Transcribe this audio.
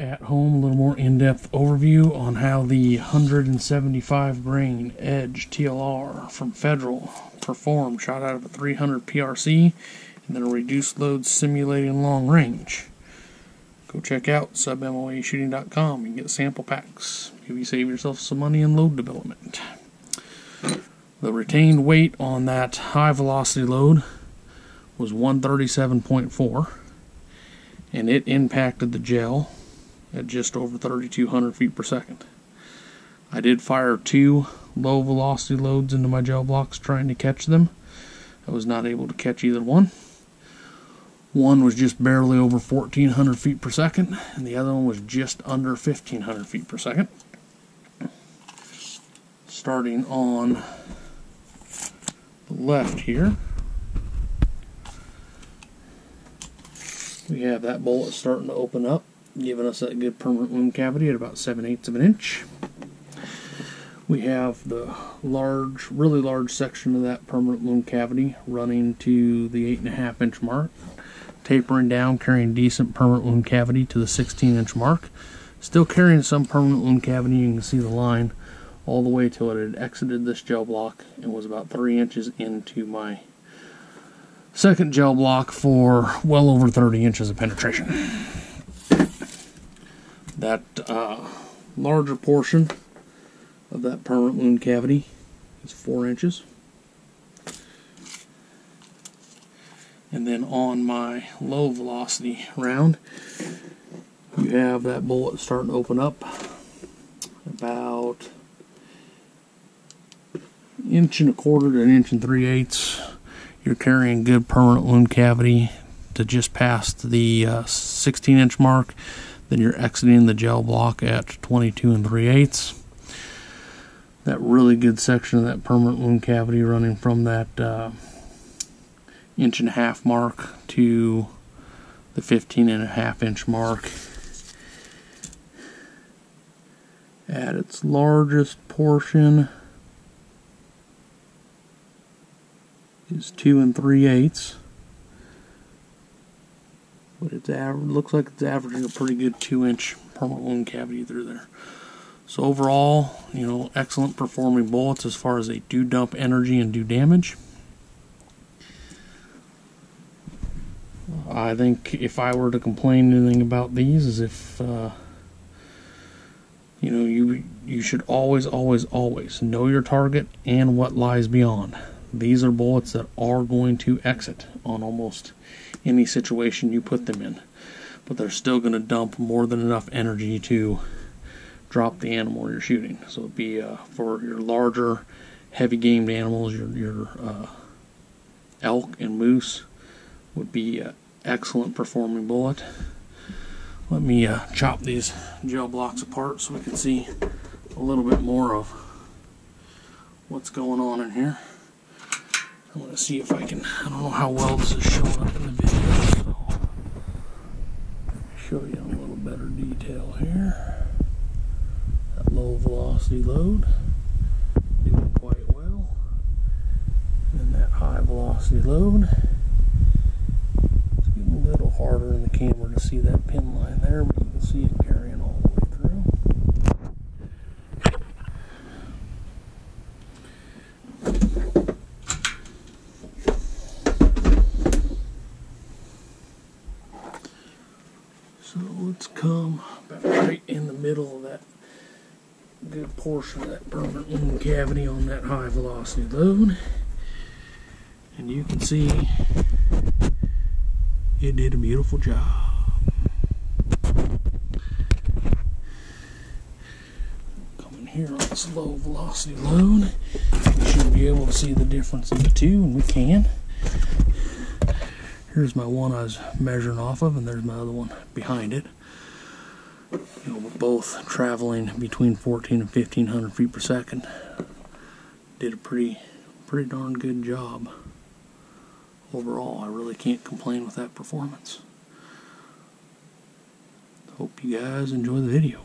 at home, a little more in-depth overview on how the 175 grain Edge TLR from Federal performed, shot out of a 300 PRC, and then a reduced load simulating long range. Go check out submoashooting.com and get sample packs. Maybe save yourself some money in load development. The retained weight on that high velocity load was 137.4 and it impacted the gel at just over 3,200 feet per second. I did fire two low velocity loads into my gel blocks trying to catch them. I was not able to catch either one. One was just barely over 1,400 feet per second, and the other one was just under 1,500 feet per second. Starting on the left here, we have that bullet starting to open up, giving us that good permanent wound cavity at about 7 eighths of an inch. We have the large, really large section of that permanent wound cavity running to the 8.5 inch mark, tapering down, carrying decent permanent wound cavity to the 16 inch mark. Still carrying some permanent wound cavity, you can see the line all the way till it had exited this gel block and was about 3 inches into my second gel block for well over 30 inches of penetration. That uh, larger portion of that permanent wound cavity is 4 inches. And then on my low velocity round, you have that bullet starting to open up about inch and a quarter to an inch and three eighths you're carrying good permanent wound cavity to just past the uh, 16 inch mark. Then you're exiting the gel block at 22 and 3 eighths. That really good section of that permanent wound cavity running from that uh, inch and a half mark to the 15 and a half inch mark. At its largest portion, is two and three eighths. But average, looks like it's averaging a pretty good two inch permanent wound cavity through there. So overall, you know, excellent performing bullets as far as they do dump energy and do damage. I think if I were to complain anything about these is if uh, you know you you should always always always know your target and what lies beyond. These are bullets that are going to exit on almost any situation you put them in. But they're still going to dump more than enough energy to drop the animal you're shooting. So it'd be uh, for your larger, heavy gamed animals, your, your uh, elk and moose would be an excellent performing bullet. Let me uh, chop these gel blocks apart so we can see a little bit more of what's going on in here. I want to see if I can, I don't know how well this is showing up in the video, so show you a little better detail here. That low velocity load, doing quite well. And that high velocity load, it's getting a little harder in the camera to see that pin line there, but you can see it carrying all the way through. So come about right in the middle of that good portion of that permanent wound cavity on that high velocity load. And you can see it did a beautiful job. Here on this low velocity load, you should be able to see the difference in the two, and we can. Here's my one I was measuring off of, and there's my other one behind it. You know, both traveling between 14 and 1500 feet per second. Did a pretty, pretty darn good job. Overall, I really can't complain with that performance. Hope you guys enjoy the video.